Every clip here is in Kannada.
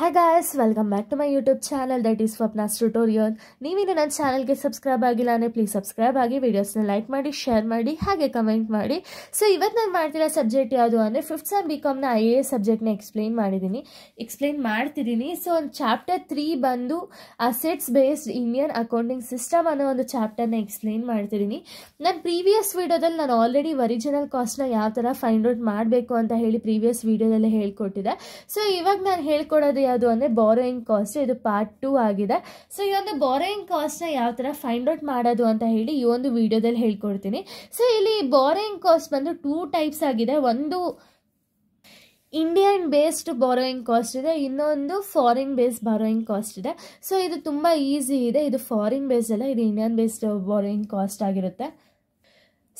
Hi guys welcome back to my YouTube channel that is Swapna's tutorial ನೀವಿನ್ನು ನನ್ನ ಚಾನಲ್ಗೆ ಸಬ್ಸ್ಕ್ರೈಬ್ ಆಗಿಲ್ಲ ಅಂದರೆ ಪ್ಲೀಸ್ ಸಬ್ಸ್ಕ್ರೈಬ್ ಆಗಿ ವೀಡಿಯೋಸ್ನ ಲೈಕ್ ಮಾಡಿ ಶೇರ್ ಮಾಡಿ, ಹಾಗೆ ಕಮೆಂಟ್ ಮಾಡಿ. ಸೊ ಇವತ್ತು ನಾನು ಮಾಡ್ತಿರೋ ಸಬ್ಜೆಕ್ಟ್ ಯಾವುದು ಅಂದರೆ ಫಿಫ್ತ್ ಸೆಮ್ ಬಿ ಕಾಮ್ನ ಐ ಎ ಸಬ್ಜೆಕ್ಟ್ನ ಎಕ್ಸ್ಪ್ಲೈನ್ ಮಾಡಿದ್ದೀನಿ ಎಕ್ಸ್ಪ್ಲೈನ್ ಮಾಡ್ತಿದ್ದೀನಿ ಸೊ ಒಂದು ಚಾಪ್ಟರ್ ತ್ರೀ ಬಂದು assets based Indian accounting system ಅನ್ನೋ ಒಂದು ಚಾಪ್ಟರ್ನ ಎಕ್ಸ್ಪ್ಲೈನ್ ಮಾಡ್ತಿದ್ದೀನಿ ನಾನು ಪ್ರೀವಿಯಸ್ ವೀಡಿಯೋದಲ್ಲಿ ನಾನು ಆಲ್ರೆಡಿ ಒರಿಜಿನಲ್ ಕಾಸ್ಟ್ನ ಯಾವ ಥರ ಫೈಂಡ್ ಔಟ್ ಮಾಡಬೇಕು ಅಂತ ಹೇಳಿ ಪ್ರೀವಿಯಸ್ ವೀಡಿಯೋದಲ್ಲೇ ಹೇಳ್ಕೊಟ್ಟಿದ್ದೆ. ಸೊ ಇವಾಗ ನಾನು ಹೇಳ್ಕೊಡೋದು ಯಾವುದು ಅಂದರೆ ಬಾರೋಯಿಂಗ್ ಕಾಸ್ಟ್ ಇದು ಪಾರ್ಟ್ ಟೂ ಆಗಿದೆ. ಸೊ ಈ ಒಂದು ಬಾರೋಯಿಂಗ್ ಕಾಸ್ಟ್ನ ಯಾವ ಥರ ಫೈಂಡ್ ಔಟ್ ಮಾಡೋದು ಅಂತ ಹೇಳಿ ಈ ಒಂದು ವಿಡಿಯೋದಲ್ಲಿ ಹೇಳ್ಕೊಡ್ತೀನಿ. ಸೊ ಇಲ್ಲಿ ಬಾರೋಯಿಂಗ್ ಕಾಸ್ಟ್ ಬಂದು ಟೂ ಟೈಪ್ಸ್ ಆಗಿದೆ. ಒಂದು ಇಂಡಿಯನ್ ಬೇಸ್ಡ್ ಬಾರೋಯಿಂಗ್ ಕಾಸ್ಟ್ ಇದೆ, ಇನ್ನೊಂದು ಫಾರಿನ್ ಬೇಸ್ಡ್ ಬಾರೋಯಿಂಗ್ ಕಾಸ್ಟ್ ಇದೆ. ಸೊ ಇದು ತುಂಬ ಈಸಿ ಇದೆ. ಇದು ಫಾರಿನ್ ಬೇಸ್ಡ್ ಅಲ್ಲ, ಇದು ಇಂಡಿಯನ್ ಬೇಸ್ಡ್ ಬಾರೋಯಿಂಗ್ ಕಾಸ್ಟ್ ಆಗಿರುತ್ತೆ.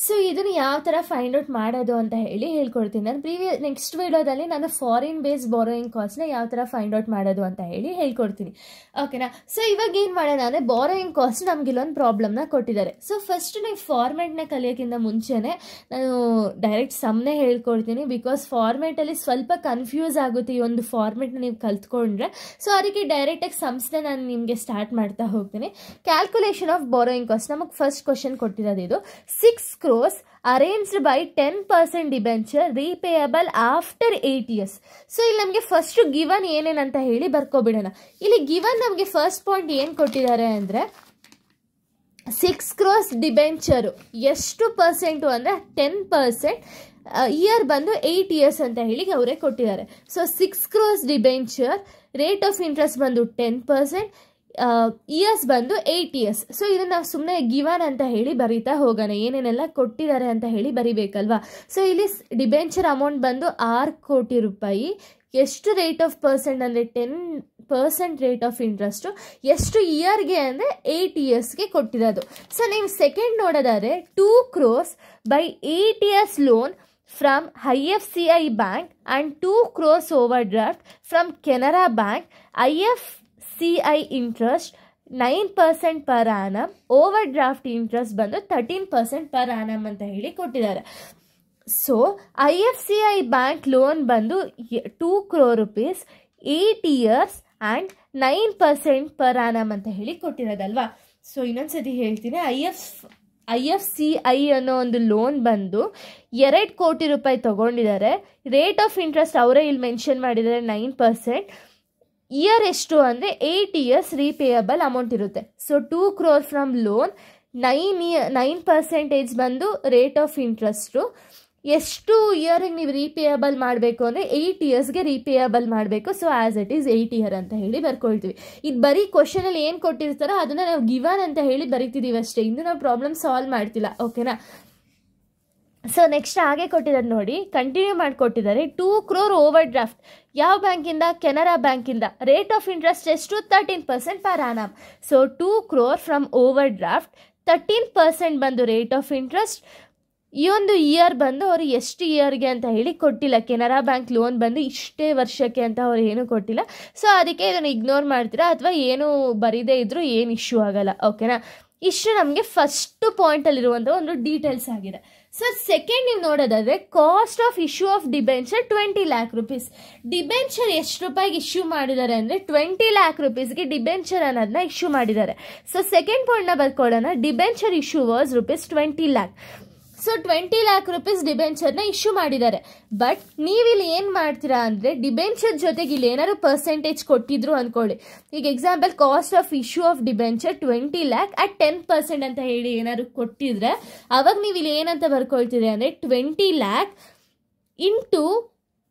ಸೊ ಇದನ್ನು ಯಾವ ಥರ ಫೈಂಡ್ ಔಟ್ ಮಾಡೋದು ಅಂತ ಹೇಳಿ ಹೇಳ್ಕೊಡ್ತೀನಿ. ನಾನು ಪ್ರೀವಿಯಸ್ ನೆಕ್ಸ್ಟ್ ವಿಡಿಯೋದಲ್ಲಿ ನಾನು ಫಾರಿನ್ ಬೇಸ್ ಬಾರೋಯಿಂಗ್ ಕಾಸ್ಟ್ನ ಯಾವ ಥರ ಫೈಂಡ್ ಔಟ್ ಮಾಡೋದು ಅಂತ ಹೇಳಿ ಹೇಳ್ಕೊಡ್ತೀನಿ. ಓಕೆನಾ ಸೊ ಇವಾಗ ಏನು ಮಾಡೋಣ ಅಂದರೆ ಬಾರೋಯಿಂಗ್ ಕಾಸ್ಟ್ ನಮ್ಗೆ ಇಲ್ಲೊಂದು ಪ್ರಾಬ್ಲಮ್ನ ಕೊಟ್ಟಿದ್ದಾರೆ. ಸೊ ಫಸ್ಟ್ ನೀವು ಫಾರ್ಮೆಟ್ನ ಕಲಿಯೋಕ್ಕಿಂತ ಮುಂಚೆನೇ ನಾನು ಡೈರೆಕ್ಟ್ ಸಮ್ನೆ ಹೇಳ್ಕೊಡ್ತೀನಿ ಬಿಕಾಸ್ ಫಾರ್ಮೆಟಲ್ಲಿ ಸ್ವಲ್ಪ ಕನ್ಫ್ಯೂಸ್ ಆಗುತ್ತೆ ಈ ಒಂದು ಫಾರ್ಮೆಟ್ನ ನೀವು ಕಲ್ತ್ಕೊಂಡ್ರೆ. ಸೊ ಅದಕ್ಕೆ ಡೈರೆಕ್ಟಾಗಿ ಸಮ್ಸ್ನ ನಾನು ನಿಮಗೆ ಸ್ಟಾರ್ಟ್ ಮಾಡ್ತಾ ಹೋಗ್ತೀನಿ. ಕ್ಯಾಲ್ಕುಲೇಷನ್ ಆಫ್ ಬಾರೋಯಿಂಗ್ ಕಾಸ್ಟ್ ನಮಗೆ ಫಸ್ಟ್ ಕ್ವಶನ್ ಕೊಟ್ಟಿರೋದು ಇದು. Six crores arranged by ten percent debenture repayable after eight years so ಇಲ್ಲಿ ನಮಗೆ ಫಸ್ಟ್ ಗಿವನ್ ಏನೇನಂತ ಹೇಳಿ ಬರ್ಕೊಬಿಡೋಣ. ಇಲ್ಲಿ ಗಿವನ್ ನಮಗೆ ಫಸ್ಟ್ ಪಾಯಿಂಟ್ ಏನು ಕೊಟ್ಟಿದ್ದಾರೆ ಅಂದರೆ ಸಿಕ್ಸ್ ಕ್ರೋಸ್ ಡಿಬೆಂಚರು ಎಷ್ಟು ಪರ್ಸೆಂಟು ಅಂದರೆ ಟೆನ್ ಪರ್ಸೆಂಟ್ ಇಯರ್ ಬಂದು ಏಯ್ಟ್ ಇಯರ್ಸ್ ಅಂತ ಹೇಳಿ ಅವರೇ ಕೊಟ್ಟಿದ್ದಾರೆ. So six crores debenture rate of interest ಬಂದು ಟೆನ್ ಪರ್ಸೆಂಟ್ ಇಯರ್ಸ್ ಬಂದು ಏಯ್ಟ್ ಇಯರ್ಸ್ ಸೊ ಇದನ್ನು ನಾವು ಸುಮ್ಮನೆ ಗಿವನ್ ಅಂತ ಹೇಳಿ ಬರೀತಾ ಹೋಗೋಣ. ಏನೇನೆಲ್ಲ ಕೊಟ್ಟಿದ್ದಾರೆ ಅಂತ ಹೇಳಿ ಬರಿಬೇಕಲ್ವಾ? ಸೊ ಇಲ್ಲಿ ಡಿಬೆಂಚರ್ ಅಮೌಂಟ್ ಬಂದು ಆರು ಕೋಟಿ ರೂಪಾಯಿ. ಎಷ್ಟು ರೇಟ್ ಆಫ್ ಪರ್ಸೆಂಟ್ ಅಂದರೆ ten percent rate of interest ಎಷ್ಟು ಇಯರ್ಗೆ ಅಂದರೆ ಏಯ್ಟ್ ಇಯರ್ಸ್ಗೆ ಕೊಟ್ಟಿರೋದು. ಸೊ ನೀವು ಸೆಕೆಂಡ್ ನೋಡೋದಾದರೆ two crores by eight years loan from I F C I bank and two crores overdraft from Canara bank I F C I interest nine percent per annum overdraft interest ಬಂದು ತರ್ಟೀನ್ ಪರ್ಸೆಂಟ್ ಪರ್ ಆನಮ್ ಅಂತ ಹೇಳಿ ಕೊಟ್ಟಿದ್ದಾರೆ. So I F C I bank loan ಬಂದು two crore rupees eight years and nine percent per annum ಅಂತ ಹೇಳಿ ಕೊಟ್ಟಿರೋದಲ್ವಾ? ಸೊ ಇನ್ನೊಂದ್ಸತಿ ಹೇಳ್ತೀನಿ I F I F C I ಅನ್ನೋ ಒಂದು ಲೋನ್ ಬಂದು ಎರಡು ಕೋಟಿ ರೂಪಾಯಿ ತೊಗೊಂಡಿದ್ದಾರೆ. ರೇಟ್ ಆಫ್ ಇಂಟ್ರೆಸ್ಟ್ ಅವರೇ ಇಲ್ಲಿ ಮೆನ್ಷನ್ ಮಾಡಿದ್ದಾರೆ ನೈನ್ ಪರ್ಸೆಂಟ್ ಇಯರ್ ಎಷ್ಟು ಅಂದರೆ ಏಯ್ಟ್ ಇಯರ್ಸ್ ರೀಪೇಯಬಲ್ ಅಮೌಂಟ್ ಇರುತ್ತೆ. So two crore from loan nine year nine percentage ಬಂದು ರೇಟ್ ಆಫ್ ಇಂಟ್ರೆಸ್ಟು ಎಷ್ಟು ಇಯರಿಗೆ ನೀವು ರೀಪೇಯಬಲ್ ಮಾಡಬೇಕು ಅಂದರೆ ಏಯ್ಟ್ ಇಯರ್ಸ್ಗೆ ರೀಪೇಯಬಲ್ ಮಾಡಬೇಕು. So as it is eight year ಅಂತ ಹೇಳಿ ಬರ್ಕೊಳ್ತೀವಿ. ಇದು ಬರೀ ಕ್ವಶನಲ್ಲಿ ಏನು ಕೊಟ್ಟಿರ್ತಾರೋ ಅದನ್ನು ನಾವು ಗಿವನ್ ಅಂತ ಹೇಳಿ ಬರಿತಿದ್ದೀವಿ ಅಷ್ಟೇ. ಇನ್ನು ನಾವು ಪ್ರಾಬ್ಲಮ್ ಸಾಲ್ವ್ ಮಾಡ್ತಿಲ್ಲ. ಓಕೆನಾ ಸೊ ನೆಕ್ಸ್ಟ್ ಹಾಗೆ ಕೊಟ್ಟಿದ್ದಾರೆ ನೋಡಿ. ಕಂಟಿನ್ಯೂ ಮಾಡಿಕೊಟ್ಟಿದ್ದಾರೆ ಟೂ ಕ್ರೋರ್ ಓವರ್ ಡ್ರಾಫ್ಟ್ ಯಾವ ಬ್ಯಾಂಕಿಂದ? ಕೆನರಾ ಬ್ಯಾಂಕಿಂದ. ರೇಟ್ ಆಫ್ ಇಂಟ್ರೆಸ್ಟ್ ಎಷ್ಟು? Thirteen percent per annum so two crore from overdraft thirteen percent ಬಂದು ರೇಟ್ ಆಫ್ ಇಂಟ್ರೆಸ್ಟ್ ಈ ಒಂದು ಇಯರ್ ಬಂದು ಅವರು ಎಷ್ಟು ಇಯರ್ಗೆ ಅಂತ ಹೇಳಿ ಕೊಟ್ಟಿಲ್ಲ. ಕೆನರಾ ಬ್ಯಾಂಕ್ ಲೋನ್ ಬಂದು ಇಷ್ಟೇ ವರ್ಷಕ್ಕೆ ಅಂತ ಅವ್ರು ಏನೂ ಕೊಟ್ಟಿಲ್ಲ. ಸೊ ಅದಕ್ಕೆ ಇದನ್ನು ಇಗ್ನೋರ್ ಮಾಡ್ತೀರಾ? ಅಥವಾ ಏನು ಬರೀದೇ ಇದ್ದರೂ ಏನು ಇಶ್ಯೂ ಆಗಲ್ಲ? ಓಕೆನಾ ಇಷ್ಟು ನಮಗೆ ಫಸ್ಟ್ ಪಾಯಿಂಟಲ್ಲಿರುವಂಥ ಒಂದು ಡೀಟೇಲ್ಸ್ ಆಗಿದೆ. ಸೊ ಸೆಕೆಂಡ್ ನೀವು ನೋಡೋದಾದರೆ cost of issue of debenture twenty lakh rupees debenture ಎಷ್ಟು ರೂಪಾಯಿಗೆ ಇಶ್ಯೂ ಮಾಡಿದ್ದಾರೆ ಅಂದರೆ ಟ್ವೆಂಟಿ ಲ್ಯಾಕ್ ರುಪೀಸ್ಗೆ ಡಿಬೆಂಚರ್ ಅನ್ನೋದನ್ನ ಇಶ್ಯೂ ಮಾಡಿದ್ದಾರೆ. ಸೊ ಸೆಕೆಂಡ್ ಪಾಯಿಂಟ್ನ ಬರ್ಕೊಳ್ಳೋಣ. Debenture issue was rupees twenty lakh so twenty lakh rupees ಡಿಬೆಂಚರ್ನ issue ಮಾಡಿದ್ದಾರೆ. ಬಟ್ ನೀವಿಲ್ಲಿ ಏನು ಮಾಡ್ತೀರಾ ಅಂದರೆ ಡಿಬೆಂಚರ್ ಜೊತೆಗೆ ಇಲ್ಲಿ ಏನಾದ್ರು ಪರ್ಸೆಂಟೇಜ್ ಕೊಟ್ಟಿದ್ರು ಅಂದ್ಕೊಳ್ಳಿ ಈಗ example cost of issue of debenture twenty lakh at ten percent ಅಂತ ಹೇಳಿ ಏನಾದ್ರು ಕೊಟ್ಟಿದ್ರೆ, ಅವಾಗ ನೀವು ಇಲ್ಲಿ ಏನಂತ ಬರ್ಕೊಳ್ತೀರಿ ಅಂದರೆ ಟ್ವೆಂಟಿ ಲ್ಯಾಕ್ ಇಂಟು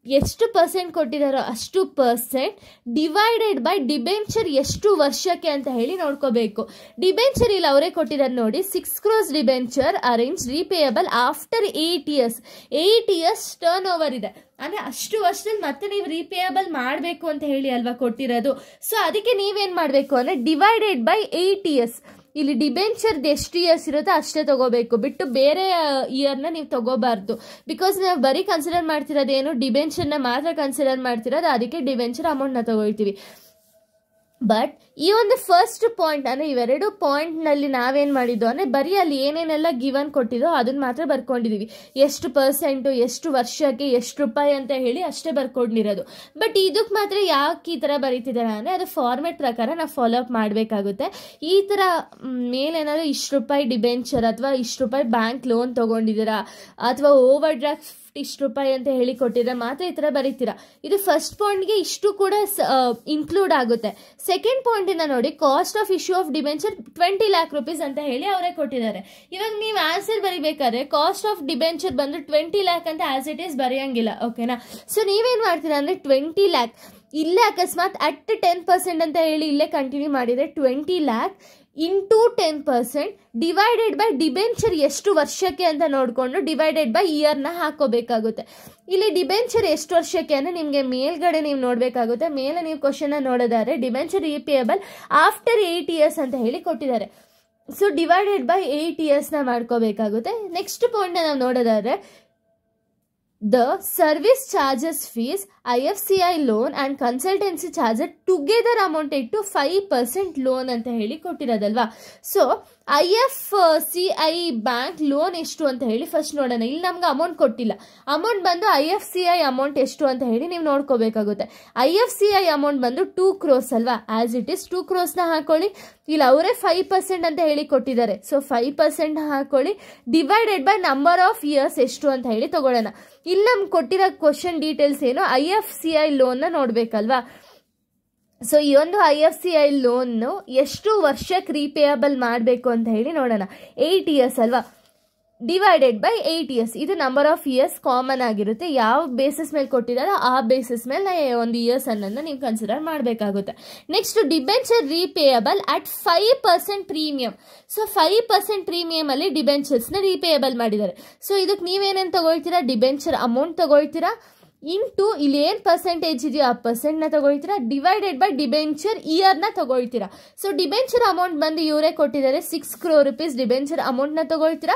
ಎಷ್ಟು ಪರ್ಸೆಂಟ್ ಕೊಟ್ಟಿದ್ದಾರೋ ಅಷ್ಟು ಪರ್ಸೆಂಟ್ ಡಿವೈಡೆಡ್ ಬೈ ಡಿಬೆಂಚರ್ ಎಷ್ಟು ವರ್ಷಕ್ಕೆ ಅಂತ ಹೇಳಿ ನೋಡ್ಕೋಬೇಕು. ಡಿಬೆಂಚರ್ ಇಲ್ಲಿ ಅವರೇ ಕೊಟ್ಟಿದ್ದಾರೆ ನೋಡಿ six crores debenture arrange repayable after eight years eight years turn over ಇದೆ. ಅಂದರೆ ಅಷ್ಟು ವರ್ಷದಲ್ಲಿ ಮತ್ತೆ ನೀವು ರೀಪೇಯಬಲ್ ಮಾಡಬೇಕು ಅಂತ ಹೇಳಿ ಅಲ್ವಾ ಕೊಟ್ಟಿರೋದು. ಸೊ ಅದಕ್ಕೆ ನೀವೇನು ಮಾಡಬೇಕು ಅಂದರೆ ಡಿವೈಡೆಡ್ ಬೈ ಏಯ್ಟ್ ಇಯರ್ಸ್ ಇಲ್ಲಿ ಡಿಬೆಂಚರ್ದು ಎಷ್ಟು ಇಯರ್ಸ್ ಇರುತ್ತೋ ಅಷ್ಟೇ ತಗೋಬೇಕು. ಬಿಟ್ಟು ಬೇರೆ ಇಯರ್ನ ನೀವು ತಗೋಬಾರ್ದು. ಬಿಕಾಸ್ ನಾವು ಬರೀ ಕನ್ಸಿಡರ್ ಮಾಡ್ತಿರೋದೇನು ಡಿಬೆಂಚರ್ನ ಮಾತ್ರ ಕನ್ಸಿಡರ್ ಮಾಡ್ತಿರೋದು, ಅದಕ್ಕೆ ಡಿಬೆಂಚರ್ ಅಮೌಂಟ್ನ ತಗೊಳ್ತೀವಿ. ಬಟ್ ಈ ಒಂದು ಫಸ್ಟ್ ಪಾಯಿಂಟ್ ಅಂದರೆ ಇವೆರಡು ಪಾಯಿಂಟ್ನಲ್ಲಿ ನಾವೇನು ಮಾಡಿದ್ದು ಅಂದರೆ ಬರೀ ಅಲ್ಲಿ ಏನೇನೆಲ್ಲ ಗಿವನ್ ಕೊಟ್ಟಿದ್ದೋ ಅದನ್ನ ಮಾತ್ರ ಬರ್ಕೊಂಡಿದ್ದೀವಿ ಎಷ್ಟು ಪರ್ಸೆಂಟು ಎಷ್ಟು ವರ್ಷಕ್ಕೆ, ಎಷ್ಟು ರೂಪಾಯಿ ಅಂತ ಹೇಳಿ ಅಷ್ಟೇ ಬರ್ಕೊಂಡಿರೋದು. ಬಟ್ ಇದಕ್ಕೆ ಮಾತ್ರ ಯಾಕೆ ಈ ಥರ ಬರೀತಿದ್ದಾರೆ ಅಂದರೆ ಅದು ಫಾರ್ಮೆಟ್ ಪ್ರಕಾರ ನಾವು ಫಾಲೋ ಅಪ್ ಮಾಡಬೇಕಾಗುತ್ತೆ. ಈ ಥರ ಮೇಲೇನಾದರೂ ಇಷ್ಟು ರೂಪಾಯಿ ಡಿಬೆಂಚರ್ ಅಥವಾ ಇಷ್ಟು ರೂಪಾಯಿ ಬ್ಯಾಂಕ್ ಲೋನ್ ತೊಗೊಂಡಿದ್ದೀರಾ ಅಥವಾ ಓವರ್ ಡ್ರಾಫ್ಟ್ ಇಷ್ಟು ರೂಪಾಯಿ ಅಂತ ಹೇಳಿ ಕೊಟ್ಟಿದ್ರೆ ಮಾತ್ರ ಈ ಥರ ಬರೀತೀರಾ. ಇದು ಫಸ್ಟ್ ಪಾಯಿಂಟ್ಗೆ ಇಷ್ಟು ಕೂಡ ಇನ್ಕ್ಲೂಡ್ ಆಗುತ್ತೆ. ಸೆಕೆಂಡ್ ಪಾಯಿಂಟಿಂದ ನೋಡಿ cost of issue of debenture twenty lakh rupees ಅಂತ ಹೇಳಿ ಅವರೇ ಕೊಟ್ಟಿದ್ದಾರೆ. ಇವಾಗ ನೀವು ಆನ್ಸರ್ ಬರಿಬೇಕಾದ್ರೆ ಕಾಸ್ಟ್ ಆಫ್ ಡಿಬೆಂಚರ್ ಬಂದು ಟ್ವೆಂಟಿ ಲ್ಯಾಕ್ ಅಂತ ಆಸ್ ಇಟ್ ಈಸ್ ಬರೆಯಂಗಿಲ್ಲ ಓಕೆನಾ ಸೊ ನೀವೇನು ಮಾಡ್ತೀರಾ ಅಂದರೆ ಟ್ವೆಂಟಿ ಲ್ಯಾಕ್ ಇಲ್ಲೇ ಅಕಸ್ಮಾತ್ ಅಟ್ ಟೆನ್ ಪರ್ಸೆಂಟ್ ಅಂತ ಹೇಳಿ ಇಲ್ಲೇ ಕಂಟಿನ್ಯೂ ಮಾಡಿದರೆ twenty lakh into ten percent divided by debenture ಎಷ್ಟು ವರ್ಷಕ್ಕೆ ಅಂತ ನೋಡಿಕೊಂಡು ಡಿವೈಡೆಡ್ ಬೈ ಇಯರ್ನ ಹಾಕೋಬೇಕಾಗುತ್ತೆ. ಇಲ್ಲಿ ಡಿಬೆಂಚರ್ ಎಷ್ಟು ವರ್ಷಕ್ಕೆ ಅಂದರೆ ನಿಮಗೆ ಮೇಲ್ಗಡೆ ನೀವು ನೋಡಬೇಕಾಗುತ್ತೆ. ಮೇಲೆ ನೀವು ಕ್ವಶನ್ನ ನೋಡೋದಾದ್ರೆ debenture repayable after eight years ಅಂತ ಹೇಳಿ ಕೊಟ್ಟಿದ್ದಾರೆ. ಸೊ ಡಿವೈಡೆಡ್ ಬೈ ಏಯ್ಟ್ ಇಯರ್ಸ್ನ ಮಾಡ್ಕೋಬೇಕಾಗುತ್ತೆ. ನೆಕ್ಸ್ಟ್ ಪಾಯಿಂಟ್ನ ನಾವು ನೋಡೋದಾದ್ರೆ the service charges fees I F C I loan and consultancy charges together amounted to five percent loan ಅಂತ ಹೇಳಿ ಕೊಟ್ಟಿರೋದಲ್ವಾ so I F C I bank loan ಎಷ್ಟು ಅಂತ ಹೇಳಿ ಫಸ್ಟ್ ನೋಡೋಣ. ಇಲ್ಲಿ ನಮ್ಗೆ ಅಮೌಂಟ್ ಕೊಟ್ಟಿಲ್ಲ. ಅಮೌಂಟ್ ಬಂದು I F C I amount ಎಷ್ಟು ಅಂತ ಹೇಳಿ ನೀವು ನೋಡ್ಕೋಬೇಕಾಗುತ್ತೆ. I F C I amount ಬಂದು ಟೂ ಕ್ರೋಸ್ ಅಲ್ವಾ? ಆ್ಯಸ್ ಇಟ್ ಈಸ್ ಟೂ ಕ್ರೋಸ್ನ ಹಾಕೊಳ್ಳಿ. ಇಲ್ಲಿ ಅವರೇ ಫೈವ್ ಪರ್ಸೆಂಟ್ ಅಂತ ಹೇಳಿ ಕೊಟ್ಟಿದ್ದಾರೆ. ಸೊ ಫೈವ್ ಪರ್ಸೆಂಟ್ ಹಾಕೊಳ್ಳಿ. Divided by number of years ಎಷ್ಟು ಅಂತ ಹೇಳಿ ತಗೊಳ್ಳೋಣ. ಇಲ್ಲಿ ನಮ್ಗೆ ಕೊಟ್ಟಿರೋ ಕ್ವಶನ್ ಡೀಟೇಲ್ಸ್ ಏನು? ಐ ಎಫ್ ಸಿ ಐ ಲೋನ್ನ ನೋಡಬೇಕಲ್ವಾ? ಸೊ ಈ ಒಂದು ಐ ಎಫ್ ಸಿ ಐ ಲೋನ್ನು ಎಷ್ಟು ವರ್ಷಕ್ಕೆ ರೀಪೇಯಬಲ್ ಮಾಡಬೇಕು ಅಂತ ಹೇಳಿ ನೋಡೋಣ. ಏಯ್ಟ್ ಇಯರ್ಸ್ ಅಲ್ವಾ? ಡಿವೈಡೆಡ್ ಬೈ ಏಯ್ಟ್ ಇಯರ್ಸ್ ಇದು ನಂಬರ್ ಆಫ್ ಇಯರ್ಸ್ ಕಾಮನ್ ಆಗಿರುತ್ತೆ. ಯಾವ ಬೇಸಿಸ್ ಮೇಲೆ ಕೊಟ್ಟಿದ್ದಾರೋ ಆ ಬೇಸಿಸ್ ಮೇಲೆ ಒಂದು ಇಯರ್ಸ್ ಅನ್ನೋದನ್ನ ನೀವು ಕನ್ಸಿಡರ್ ಮಾಡಬೇಕಾಗುತ್ತೆ. Next debenture repayable at five percent premium so five percent debentures ಡಿಬೆಂಚರ್ಸ್ನ repayable ಮಾಡಿದ್ದಾರೆ. ಸೊ ಇದಕ್ಕೆ ನೀವೇನೇನು ತಗೊಳ್ತೀರಾ? ಡಿಬೆಂಚರ್ ಅಮೌಂಟ್ ತಗೊಳ್ತೀರಾ? ಇಂಟು ಇಲ್ಲಿ ಏನು ಪರ್ಸೆಂಟೇಜ್ ಇದೆಯೋ ಆ ಪರ್ಸೆಂಟ್ನ ತೊಗೊಳ್ತೀರಾ? ಡಿವೈಡೆಡ್ ಬೈ ಡಿಬೆಂಚರ್ ಇಯರ್ನ ತೊಗೊಳ್ತೀರಾ? ಸೊ ಡಿಬೆಂಚರ್ ಅಮೌಂಟ್ ಬಂದು ಇವರೇ ಕೊಟ್ಟಿದ್ದಾರೆ. ಸಿಕ್ಸ್ ಕ್ರೋ ರುಪೀಸ್ ಡಿಬೆಂಚರ್ ಅಮೌಂಟ್ನ ತೊಗೊಳ್ತೀರಾ?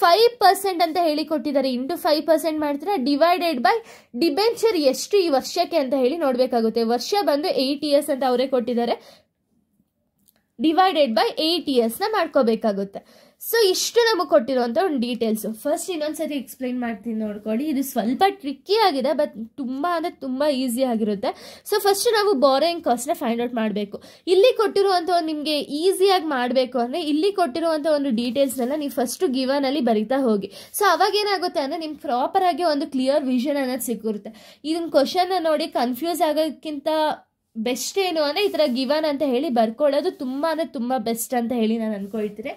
ಫೈವ್ ಪರ್ಸೆಂಟ್ ಅಂತ ಹೇಳಿ ಕೊಟ್ಟಿದ್ದಾರೆ. ಇಂಟು ಫೈವ್ ಪರ್ಸೆಂಟ್ ಮಾಡ್ತೀರಾ? ಡಿವೈಡೆಡ್ ಬೈ ಡಿಬೆಂಚರ್ ಎಷ್ಟು ಈ ವರ್ಷಕ್ಕೆ ಅಂತ ಹೇಳಿ ನೋಡಬೇಕಾಗುತ್ತೆ. ವರ್ಷ ಬಂದು ಏಯ್ಟ್ ಇಯರ್ಸ್ ಅಂತ ಅವರೇ ಕೊಟ್ಟಿದ್ದಾರೆ. ಡಿವೈಡೆಡ್ ಬೈ ಏಯ್ಟ್ ಇಯರ್ಸ್ನ ಮಾಡ್ಕೋಬೇಕಾಗುತ್ತೆ. ಸೊ ಇಷ್ಟು ನಮಗೆ ಕೊಟ್ಟಿರುವಂಥ ಒಂದು ಡೀಟೇಲ್ಸು ಫಸ್ಟ್ ಇನ್ನೊಂದ್ಸತಿ ಎಕ್ಸ್ಪ್ಲೈನ್ ಮಾಡ್ತೀನಿ ನೋಡ್ಕೊಳ್ಳಿ. ಇದು ಸ್ವಲ್ಪ ಟ್ರಿಕ್ಕಿ ಆಗಿದೆ ಬಟ್ ತುಂಬ ಅಂದರೆ ತುಂಬ ಈಸಿ ಆಗಿರುತ್ತೆ. ಸೊ ಫಸ್ಟ್ ನಾವು ಬಾರೋಯಿಂಗ್ ಕಾಸ್ಟ್ನ ಫೈಂಡ್ ಔಟ್ ಮಾಡಬೇಕು. ಇಲ್ಲಿ ಕೊಟ್ಟಿರುವಂಥ ಒಂದು ನಿಮಗೆ ಈಸಿಯಾಗಿ ಮಾಡಬೇಕು ಅಂದರೆ, ಇಲ್ಲಿ ಕೊಟ್ಟಿರುವಂಥ ಒಂದು ಡೀಟೇಲ್ಸ್ನೆಲ್ಲ ನೀವು ಫಸ್ಟು ಗಿವನಲ್ಲಿ ಬರಿತಾ ಹೋಗಿ. ಸೊ ಅವಾಗ ಏನಾಗುತ್ತೆ ಅಂದರೆ, ನಿಮ್ಗೆ ಪ್ರಾಪರಾಗಿ ಒಂದು ಕ್ಲಿಯರ್ ವಿಷನ್ ಅನ್ನೋದು ಸಿಕ್ಕಿರುತ್ತೆ. ಇದನ್ನ ಕ್ವಶನ್ನ ನೋಡಿ ಕನ್ಫ್ಯೂಸ್ ಆಗೋಕ್ಕಿಂತ ಬೆಸ್ಟ್ ಏನು ಅಂದರೆ, ಈ ಥರ ಗಿವನ್ ಅಂತ ಹೇಳಿ ಬರ್ಕೊಳ್ಳೋದು ತುಂಬ ಅಂದರೆ ತುಂಬ ಬೆಸ್ಟ್ ಅಂತ ಹೇಳಿ ನಾನು ಅಂದ್ಕೊಳ್ತೀನಿ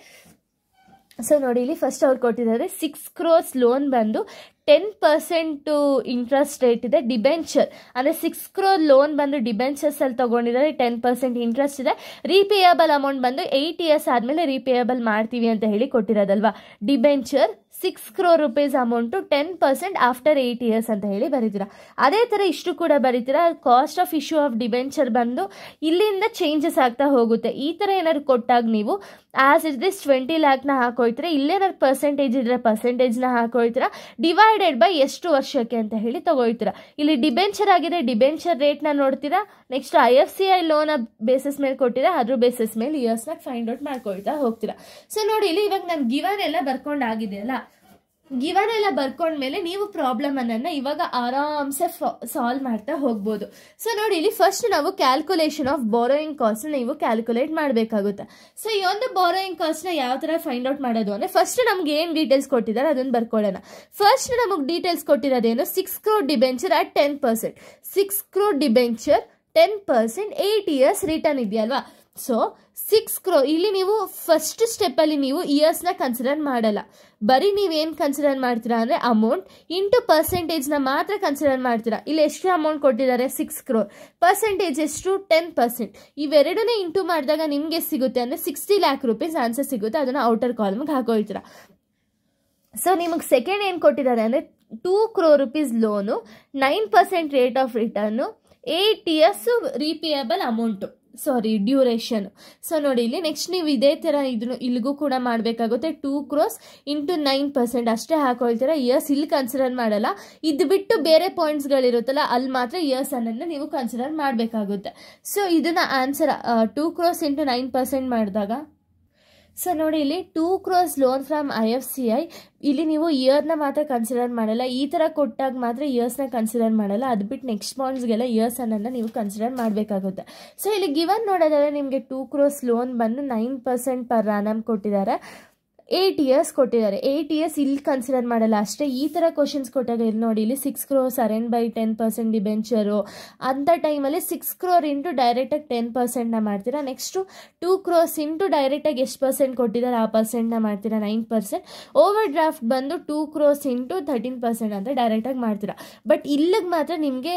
ಸೊ ನೋಡಿ, ಇಲ್ಲಿ ಫಸ್ಟ್ ಅವ್ರು ಕೊಟ್ಟಿದ್ದಾರೆ ಸಿಕ್ಸ್ ಕ್ರೋರ್ಸ್ ಲೋನ್ ಬಂದು ಟೆನ್ ಪರ್ಸೆಂಟು ಇಂಟ್ರೆಸ್ಟ್ ರೇಟ್ ಇದೆ ಡಿಬೆಂಚರ್ ಅಂದರೆ ಸಿಕ್ಸ್ ಕ್ರೋರ್ ಲೋನ್ ಬಂದು ಡಿಬೆಂಚರ್ಸಲ್ಲಿ ತೊಗೊಂಡಿದ್ದಾರೆ ಟೆನ್ ಪರ್ಸೆಂಟ್ ಇಂಟ್ರೆಸ್ಟ್ ಇದೆ. ರೀಪೇಯಬಲ್ ಅಮೌಂಟ್ ಬಂದು ಏಯ್ಟ್ ಇಯರ್ಸ್ ಆದಮೇಲೆ ರೀಪೇಯಬಲ್ ಮಾಡ್ತೀವಿ ಅಂತ ಹೇಳಿ ಕೊಟ್ಟಿರೋದಲ್ವಾ? Debenture six crore rupees amount ten percent after eight years ಅಂತ ಹೇಳಿ ಬರೀತೀರಾ? ಅದೇ ಥರ ಇಷ್ಟು ಕೂಡ ಬರೀತೀರಾ? Cost of issue of debenture ಬಂದು ಇಲ್ಲಿಂದ ಚೇಂಜಸ್ ಆಗ್ತಾ ಹೋಗುತ್ತೆ. ಈ ಥರ ಏನಾದ್ರು ಕೊಟ್ಟಾಗ ನೀವು ಆಸ್ ಇಟ್ ದಿಸ್ ಟ್ವೆಂಟಿ ಲ್ಯಾಕ್ನ ಹಾಕೊಳ್ತೀರಾ? ಇಲ್ಲೇನಾದ್ರು ಪರ್ಸೆಂಟೇಜ್ ಇದ್ರೆ ಪರ್ಸೆಂಟೇಜ್ನ ಹಾಕೊಳ್ತೀರಾ? ಡಿವೈಡೆಡ್ ಬೈ ಎಷ್ಟು ವರ್ಷಕ್ಕೆ ಅಂತ ಹೇಳಿ ತೊಗೊಳ್ತೀರಾ. ಇಲ್ಲಿ ಡಿಬೆಂಚರ್ ಆಗಿದೆ ಡಿಬೆಂಚರ್ ರೇಟ್ನ ನೋಡ್ತೀರಾ? Next I F C I loan basis ಮೇಲೆ ಕೊಟ್ಟಿರಾ? ಅದ್ರ ಬೇಸಿಸ್ ಮೇಲೆ ಇಯರ್ಸ್ನ ಫೈಂಡ್ ಔಟ್ ಮಾಡ್ಕೊಳ್ತಾ ಹೋಗ್ತೀರಾ. ಸೊ ನೋಡಿ, ಇಲ್ಲಿ ಇವಾಗ ನಾನು ಗಿವನ್ ಎಲ್ಲ ಬರ್ಕೊಂಡಾಗಿದೆ ಅಲ್ಲ? ಗಿವನ್ ಎಲ್ಲ ಬರ್ಕೊಂಡ್ಮೇಲೆ ನೀವು ಪ್ರಾಬ್ಲಮ್ ಅನ್ನ ಇವಾಗ ಆರಾಮ್ಸೆ ಸಾಲ್ವ್ ಮಾಡ್ತಾ ಹೋಗ್ಬೋದು. ಸೊ ನೋಡಿ, ಇಲ್ಲಿ ಫಸ್ಟ್ ನಾವು ಕ್ಯಾಲ್ಕುಲೇಷನ್ ಆಫ್ ಬಾರೋಯಿಂಗ್ ಕಾಸ್ಟ್ ನೀವು ಕ್ಯಾಲ್ಕುಲೇಟ್ ಮಾಡಬೇಕಾಗುತ್ತೆ. ಸೊ ಈ ಒಂದು ಬಾರೋಯಿಂಗ್ ಕಾಸ್ಟ್ನ ಯಾವ ಥರ ಫೈಂಡ್ ಔಟ್ ಮಾಡೋದು ಅಂದರೆ ಫಸ್ಟ್ ನಮ್ಗೆ ಏನು ಡೀಟೇಲ್ಸ್ ಕೊಟ್ಟಿದ್ದಾರೆ ಅದನ್ನು ಬರ್ಕೊಳ್ಳೋಣ. ಫಸ್ಟ್ ನಮಗೆ details ಕೊಟ್ಟಿರೋದೇನು six crore debenture at ten percent six crore debenture ten percent eight years return ಇದೆಯಲ್ವಾ? ಸೊ ಸಿಕ್ಸ್ ಕ್ರೋ ಇಲ್ಲಿ ನೀವು ಫಸ್ಟ್ ಸ್ಟೆಪ್ಪಲ್ಲಿ ನೀವು ಇಯರ್ಸ್ನ ಕನ್ಸಿಡರ್ ಮಾಡಲ್ಲ. ಬರೀ ನೀವೇನು ಕನ್ಸಿಡರ್ ಮಾಡ್ತೀರಾ ಅಂದರೆ ಅಮೌಂಟ್ ಇಂಟು ಪರ್ಸೆಂಟೇಜ್ನ ಮಾತ್ರ ಕನ್ಸಿಡರ್ ಮಾಡ್ತೀರಾ. ಇಲ್ಲಿ ಎಷ್ಟು ಅಮೌಂಟ್ ಕೊಟ್ಟಿದ್ದಾರೆ? ಸಿಕ್ಸ್ ಕ್ರೋ ಪರ್ಸೆಂಟೇಜ್ ಎಷ್ಟು? ಟೆನ್ ಪರ್ಸೆಂಟ್ ಇವೆರಡನ್ನೇ ಇಂಟು ಮಾಡಿದಾಗ ನಿಮಗೆ ಸಿಗುತ್ತೆ ಅಂದರೆ ಸಿಕ್ಸ್ಟಿ ಲ್ಯಾಕ್ ರುಪೀಸ್ ಆನ್ಸರ್ ಸಿಗುತ್ತೆ. ಅದನ್ನು ಔಟರ್ ಕಾಲಮ್ಗೆ ಹಾಕೊಳ್ತೀರಾ. ಸೊ ನಿಮಗೆ ಸೆಕೆಂಡ್ ಏನು ಕೊಟ್ಟಿದ್ದಾರೆ ಅಂದರೆ two crore rupees loan nine percent rate of return eight years repayable amount sorry duration so ನೋಡಿ, ಇಲ್ಲಿ ನೆಕ್ಸ್ಟ್ ನೀವು ಇದೇ ಥರ ಇದನ್ನು ಇಲ್ಲಿಗೂ ಕೂಡ ಮಾಡಬೇಕಾಗುತ್ತೆ. Two crores into nine percent ಅಷ್ಟೇ ಹಾಕೊಳ್ತೀರ? ಇಯರ್ಸ್ ಇಲ್ಲಿ ಕನ್ಸಿಡರ್ ಮಾಡಲ್ಲ. ಇದು ಬಿಟ್ಟು ಬೇರೆ ಪಾಯಿಂಟ್ಸ್ಗಳಿರುತ್ತಲ್ಲ ಅಲ್ಲಿ ಮಾತ್ರ ಇಯರ್ಸ್ ಅನ್ನೋದನ್ನ ನೀವು ಕನ್ಸಿಡರ್ ಮಾಡಬೇಕಾಗುತ್ತೆ. ಸೊ ಇದನ್ನ answer two crores into nine percent ಮಾಡಿದಾಗ? ಸೊ ನೋಡಿ, ಇಲ್ಲಿ two crores loan from I F C I ಇಲ್ಲಿ ನೀವು ಇಯರ್ನ ಮಾತ್ರ ಕನ್ಸಿಡರ್ ಮಾಡಲ್ಲ. ಈ ಥರ ಕೊಟ್ಟಾಗ ಮಾತ್ರ ಇಯರ್ಸ್ನ ಕನ್ಸಿಡರ್ ಮಾಡಲ್ಲ. ಅದು ಬಿಟ್ಟು ನೆಕ್ಸ್ಟ್ ಪಾಯಿಂಟ್ಸ್ಗೆಲ್ಲ ಇಯರ್ಸ್ ಅನ್ನೋದನ್ನ ನೀವು ಕನ್ಸಿಡರ್ ಮಾಡಬೇಕಾಗುತ್ತೆ. ಸೊ ಇಲ್ಲಿ ಗಿವನ್ ನೋಡೋದಾದ್ರೆ ನಿಮಗೆ ಟೂ ಕ್ರೋಸ್ ಲೋನ್ ಬಂದು ನೈನ್ ಪರ್ಸೆಂಟ್ ಪರ್ ಆನಮ್ ಕೊಟ್ಟಿದ್ದಾರೆ. ಏಯ್ಟ್ ಇಯರ್ಸ್ ಕೊಟ್ಟಿದ್ದಾರೆ. ಏಯ್ಟ್ ಇಯರ್ಸ್ ಇಲ್ಲಿ ಕನ್ಸಿಡರ್ ಮಾಡಲ್ಲ. ಅಷ್ಟೇ ಈ ಥರ ಕ್ವಶನ್ಸ್ ಕೊಟ್ಟಾಗ ಇಲ್ಲಿ ನೋಡಿ, ಇಲ್ಲಿ six crore seven by ten percent debenture ಅಂಥ ಟೈಮಲ್ಲಿ ಸಿಕ್ಸ್ ಕ್ರೋರ್ ಇಂಟು ಡೈರೆಕ್ಟಾಗಿ ಟೆನ್ ಪರ್ಸೆಂಟ್ನ ಮಾಡ್ತೀರಾ. ನೆಕ್ಸ್ಟು ಟೂ ಕ್ರೋಸ್ ಇಂಟು ಡೈರೆಕ್ಟಾಗಿ ಎಷ್ಟು ಪರ್ಸೆಂಟ್ ಕೊಟ್ಟಿದ್ದಾರೆ, ಆ ಪರ್ಸೆಂಟ್ನ ಮಾಡ್ತೀರಾ. ನೈನ್ ಪರ್ಸೆಂಟ್ ಓವರ್ ಡ್ರಾಫ್ಟ್ ಬಂದು two crores into thirteen percent ಅಂತ ಡೈರೆಕ್ಟಾಗಿ ಮಾಡ್ತೀರಾ. ಬಟ್ ಇಲ್ಲಿಗೆ ಮಾತ್ರ ನಿಮಗೆ